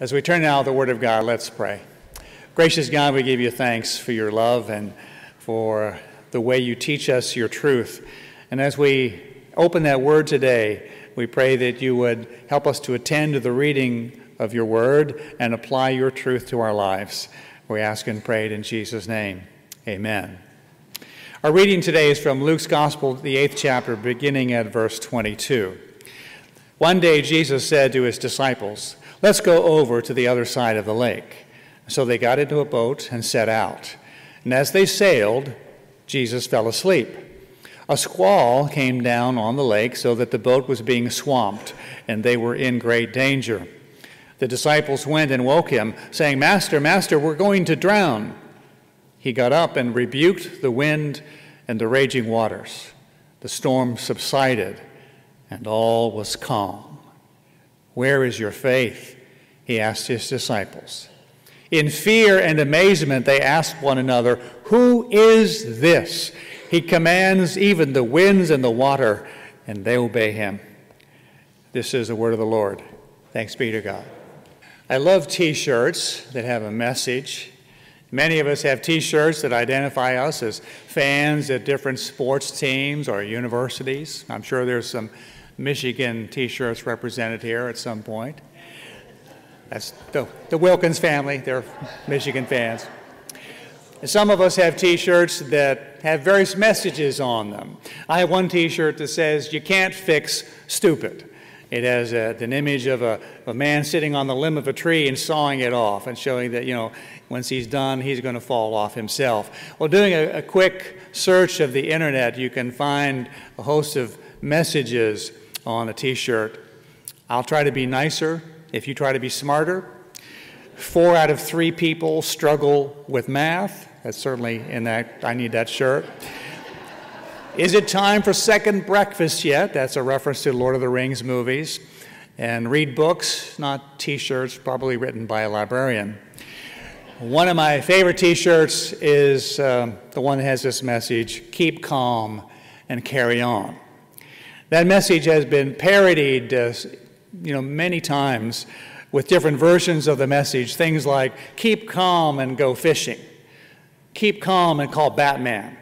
As we turn now to the Word of God, let's pray. Gracious God, we give you thanks for your love and for the way you teach us your truth. And as we open that Word today, we pray that you would help us to attend to the reading of your Word and apply your truth to our lives. We ask and pray it in Jesus' name. Amen. Our reading today is from Luke's Gospel, the eighth chapter, beginning at verse 22. One day Jesus said to his disciples, Let's go over to the other side of the lake. So they got into a boat and set out. And as they sailed, Jesus fell asleep. A squall came down on the lake so that the boat was being swamped, and they were in great danger. The disciples went and woke him, saying, Master, Master, we're going to drown. He got up and rebuked the wind and the raging waters. The storm subsided, and all was calm. Where is your faith? He asked his disciples. In fear and amazement, they asked one another, Who is this? He commands even the winds and the water, and they obey him. This is the word of the Lord. Thanks be to God. I love t shirts that have a message. Many of us have t shirts that identify us as fans at different sports teams or universities. I'm sure there's some Michigan t shirts represented here at some point. That's the, the Wilkins family, they're Michigan fans. And some of us have t shirts that have various messages on them. I have one t shirt that says, You can't fix stupid. It has a, an image of a, a, man sitting on the limb of a tree and sawing it off and showing that, you know, once he's done, he's going to fall off himself. Well, doing a, a quick search of the internet, you can find a host of messages on a t shirt. I'll try to be nicer if you try to be smarter. Four out of three people struggle with math. That's certainly in that, I need that shirt. Is it time for second breakfast yet? That's a reference to Lord of the Rings movies. And read books, not t shirts, probably written by a librarian. One of my favorite t shirts is um, the one that has this message keep calm and carry on. That message has been parodied uh, you know, many times with different versions of the message. Things like keep calm and go fishing, keep calm and call Batman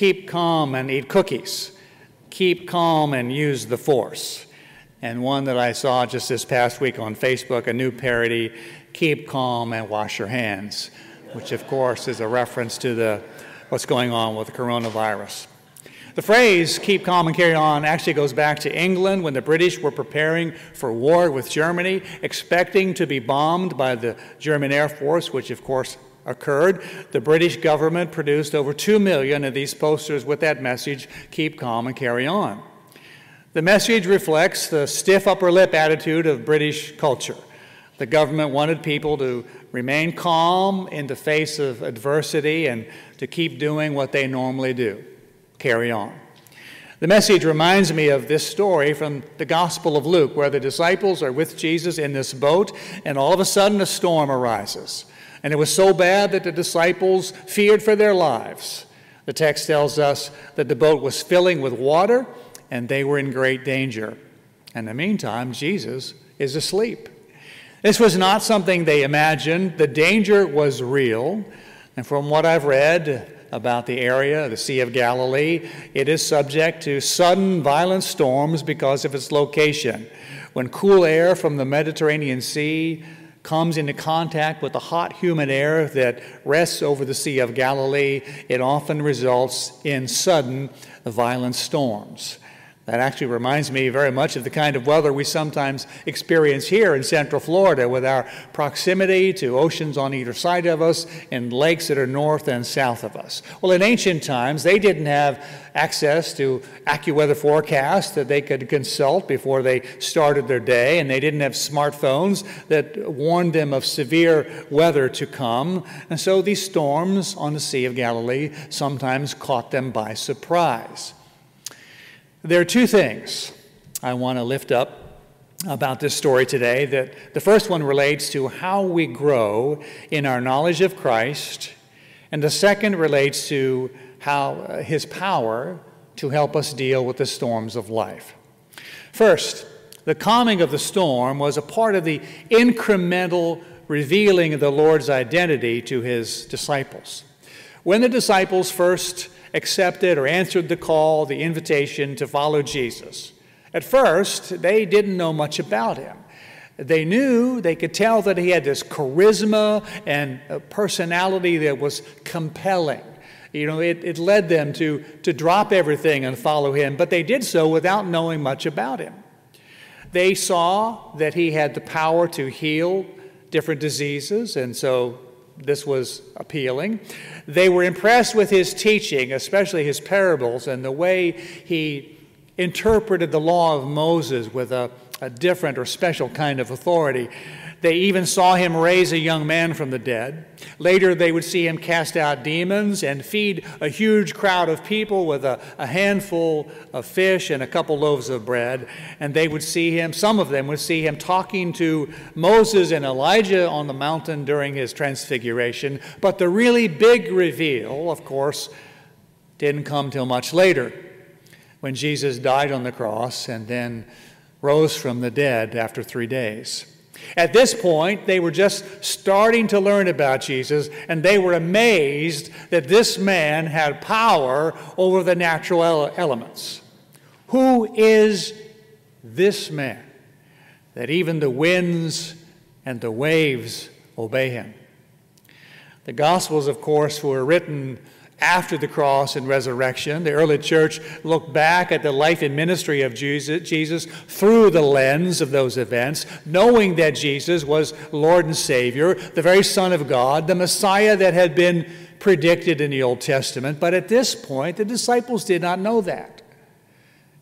keep calm and eat cookies, keep calm and use the force. And one that I saw just this past week on Facebook, a new parody, keep calm and wash your hands, which of course is a reference to the, what's going on with the coronavirus. The phrase keep calm and carry on actually goes back to England when the British were preparing for war with Germany, expecting to be bombed by the German Air Force, which of course occurred, the British government produced over 2 million of these posters with that message keep calm and carry on. The message reflects the stiff upper lip attitude of British culture. The government wanted people to remain calm in the face of adversity and to keep doing what they normally do carry on. The message reminds me of this story from the Gospel of Luke, where the disciples are with Jesus in this boat, and all of a sudden a storm arises. And it was so bad that the disciples feared for their lives. The text tells us that the boat was filling with water and they were in great danger. In the meantime, Jesus is asleep. This was not something they imagined. The danger was real. And from what I've read about the area, the Sea of Galilee, it is subject to sudden violent storms because of its location. When cool air from the Mediterranean Sea comes into contact with the hot, humid air that rests over the Sea of Galilee, it often results in sudden, violent storms. That actually reminds me very much of the kind of weather we sometimes experience here in Central Florida with our proximity to oceans on either side of us and lakes that are north and south of us. Well, in ancient times, they didn't have access to AccuWeather forecasts that they could consult before they started their day, and they didn't have smartphones that warned them of severe weather to come. And so these storms on the Sea of Galilee sometimes caught them by surprise. There are two things I want to lift up about this story today. That the first one relates to how we grow in our knowledge of Christ, and the second relates to how uh, his power to help us deal with the storms of life. First, The calming of the storm was a part of the incremental revealing of the Lord's identity to his disciples. When the disciples first accepted or answered the call, the invitation to follow Jesus, at first they didn't know much about him. They knew, they could tell that he had this charisma and personality that was compelling. You know, it, it led them to, to drop everything and follow him, but they did so without knowing much about him. They saw that he had the power to heal different diseases, and so this was appealing. They were impressed with his teaching, especially his parables, and the way he interpreted the law of Moses with a, a different or special kind of authority. They even saw him raise a young man from the dead. Later, they would see him cast out demons and feed a huge crowd of people with a, a, handful of fish and a couple loaves of bread. And they would see him, some of them would see him talking to Moses and Elijah on the mountain during his transfiguration. But the really big reveal, of course, didn't come till much later when Jesus died on the cross and then rose from the dead after three days. At this point, they were just starting to learn about Jesus, and they were amazed that this man had power over the natural elements. Who is this man that even the winds and the waves obey him? The Gospels, of course, were written after the cross and resurrection. The early church looked back at the life and ministry of Jesus through the lens of those events, knowing that Jesus was Lord and Savior, the very Son of God, the Messiah that had been predicted in the Old Testament. But at this point, the disciples did not know that.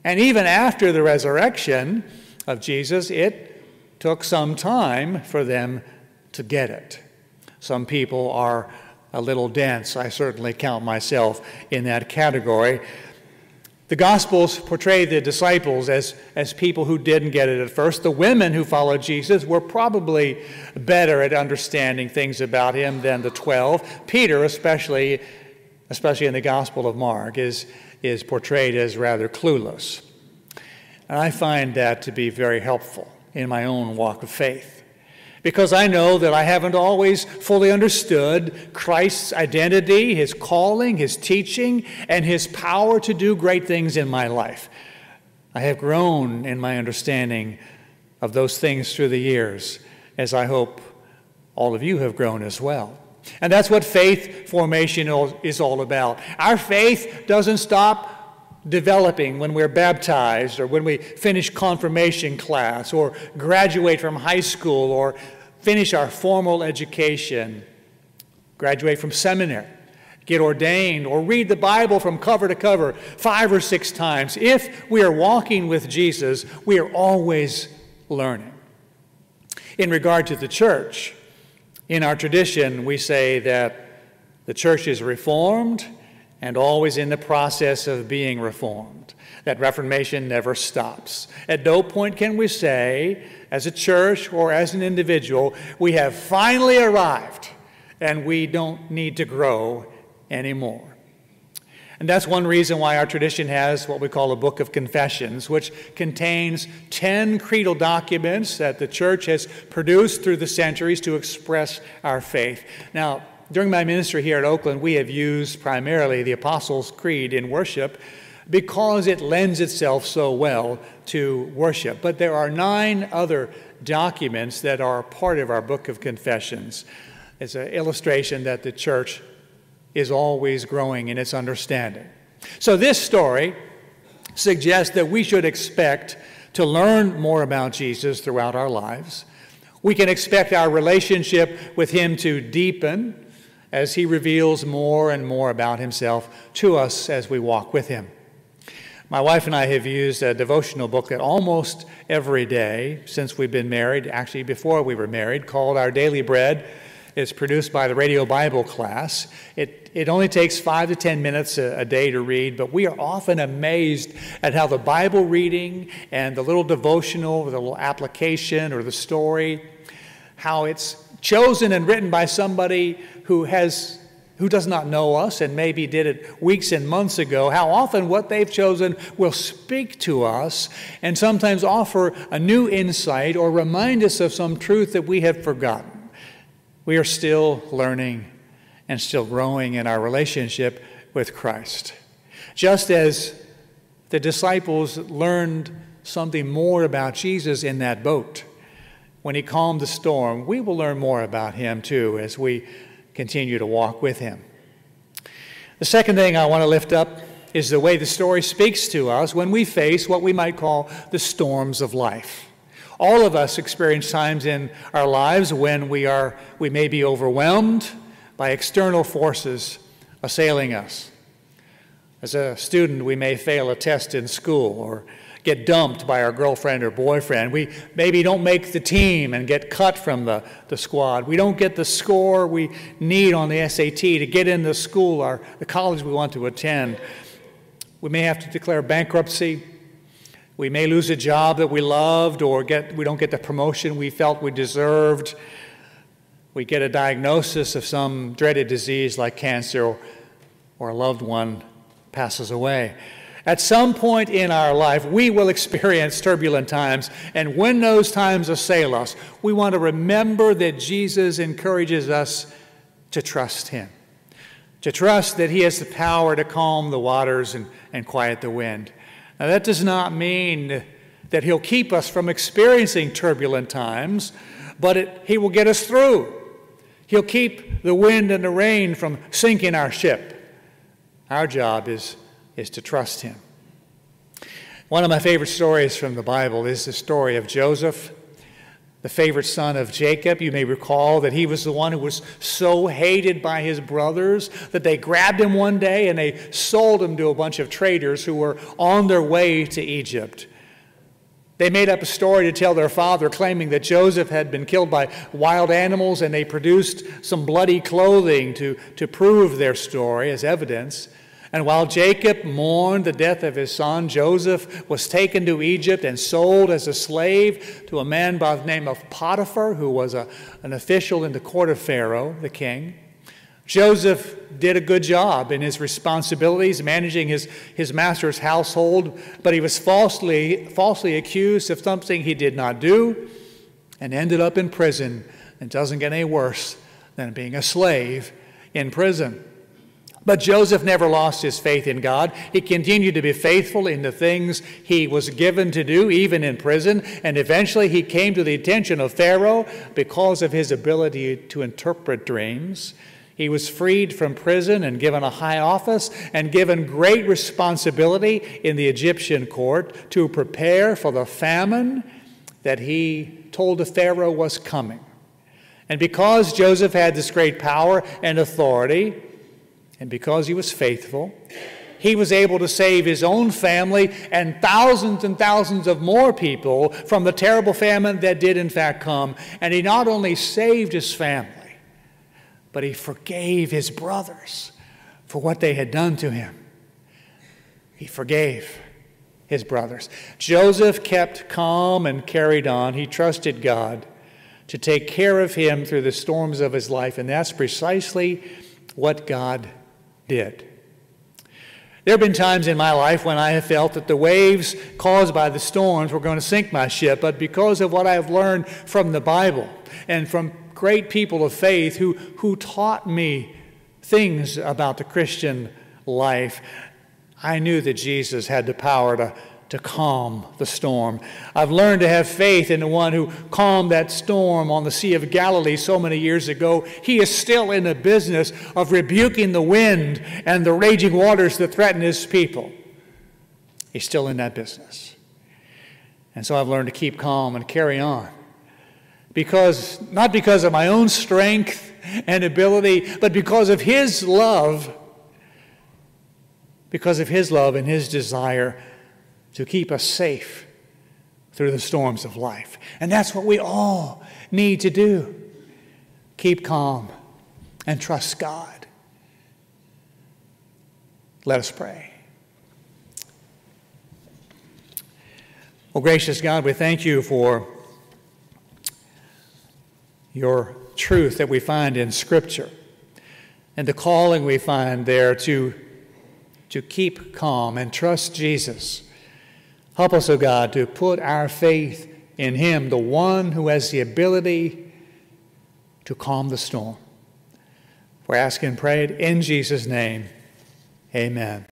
And even after the resurrection of Jesus, it took some time for them to get it. Some people are a little dense. I certainly count myself in that category. The Gospels portray the disciples as, as people who didn't get it at first. The women who followed Jesus were probably better at understanding things about him than the 12. Peter, especially, especially in the Gospel of Mark, is, is portrayed as rather clueless. And I find that to be very helpful in my own walk of faith because I know that I haven't always fully understood Christ's identity, his calling, his teaching, and his power to do great things in my life. I have grown in my understanding of those things through the years, as I hope all of you have grown as well. And that's what faith formation is all about. Our faith doesn't stop developing when we're baptized or when we finish confirmation class or graduate from high school or finish our formal education, graduate from seminary, get ordained, or read the Bible from cover to cover five or six times. If we are walking with Jesus, we are always learning. In regard to the church, in our tradition, we say that the church is reformed and always in the process of being reformed. That Reformation never stops. At no point can we say, as a church or as an individual, we have finally arrived and we don't need to grow anymore. And that's one reason why our tradition has what we call a Book of Confessions, which contains 10 creedal documents that the church has produced through the centuries to express our faith. Now, during my ministry here at Oakland, we have used primarily the Apostles' Creed in worship because it lends itself so well to worship. But there are nine other documents that are part of our Book of Confessions. It's an illustration that the church is always growing in its understanding. So, this story suggests that we should expect to learn more about Jesus throughout our lives. We can expect our relationship with Him to deepen as he reveals more and more about himself to us as we walk with him. My wife and I have used a devotional book that almost every day since we've been married, actually, before we were married, called Our Daily Bread. It's produced by the Radio Bible class. It, it only takes five to ten minutes a, a day to read, but we are often amazed at how the Bible reading and the little devotional, the little application or the story, how it's chosen and written by somebody who has who does not know us and maybe did it weeks and months ago, how often what they've chosen will speak to us and sometimes offer a new insight or remind us of some truth that we have forgotten. We are still learning and still growing in our relationship with Christ. Just as the disciples learned something more about Jesus in that boat when he calmed the storm, we will learn more about him too as we continue to walk with him. The second thing I want to lift up is the way the story speaks to us when we face what we might call the storms of life. All of us experience times in our lives when we are we may be overwhelmed by external forces assailing us. As a student, we may fail a test in school or get dumped by our girlfriend or boyfriend. We maybe don't make the team and get cut from the, the squad. We don't get the score we need on the SAT to get in the school or the college we want to attend. We may have to declare bankruptcy. We may lose a job that we loved or get, we don't get the promotion we felt we deserved. We get a diagnosis of some dreaded disease like cancer or, or a loved one passes away. At some point in our life, we will experience turbulent times, and when those times assail us, we want to remember that Jesus encourages us to trust Him, to trust that He has the power to calm the waters and, and quiet the wind. Now, that does not mean that He'll keep us from experiencing turbulent times, but it, He will get us through. He'll keep the wind and the rain from sinking our ship. Our job is is to trust him. One of my favorite stories from the Bible is the story of Joseph, the favorite son of Jacob. You may recall that he was the one who was so hated by his brothers that they grabbed him one day and they sold him to a bunch of traders who were on their way to Egypt. They made up a story to tell their father, claiming that Joseph had been killed by wild animals, and they produced some bloody clothing to, to prove their story as evidence. And while Jacob mourned the death of his son, Joseph was taken to Egypt and sold as a slave to a man by the name of Potiphar, who was a, an official in the court of Pharaoh, the king. Joseph did a good job in his responsibilities, managing his, his master's household, but he was falsely, falsely accused of something he did not do and ended up in prison. It doesn't get any worse than being a slave in prison. But Joseph never lost his faith in God. He continued to be faithful in the things he was given to do, even in prison. And eventually he came to the attention of Pharaoh because of his ability to interpret dreams. He was freed from prison and given a high office and given great responsibility in the Egyptian court to prepare for the famine that he told the Pharaoh was coming. And because Joseph had this great power and authority, and because he was faithful, he was able to save his own family and thousands and thousands of more people from the terrible famine that did, in fact, come. And he not only saved his family, but he forgave his brothers for what they had done to him. He forgave his brothers. Joseph kept calm and carried on. He trusted God to take care of him through the storms of his life, and that's precisely what God did. There have been times in my life when I have felt that the waves caused by the storms were going to sink my ship, but because of what I have learned from the Bible and from great people of faith who, who taught me things about the Christian life, I knew that Jesus had the power to to calm the storm. I've learned to have faith in the one who calmed that storm on the Sea of Galilee so many years ago. He is still in the business of rebuking the wind and the raging waters that threaten his people. He's still in that business. And so I've learned to keep calm and carry on. Because, not because of my own strength and ability, but because of His love, because of His love and His desire to keep us safe through the storms of life. And that's what we all need to do keep calm and trust God. Let us pray. Oh, gracious God, we thank you for your truth that we find in Scripture. and the calling we find there to, to keep calm and trust Jesus. Help us, O oh God, to put our faith in Him, the one who has the ability to calm the storm. We're asking and prayed in Jesus' name. Amen.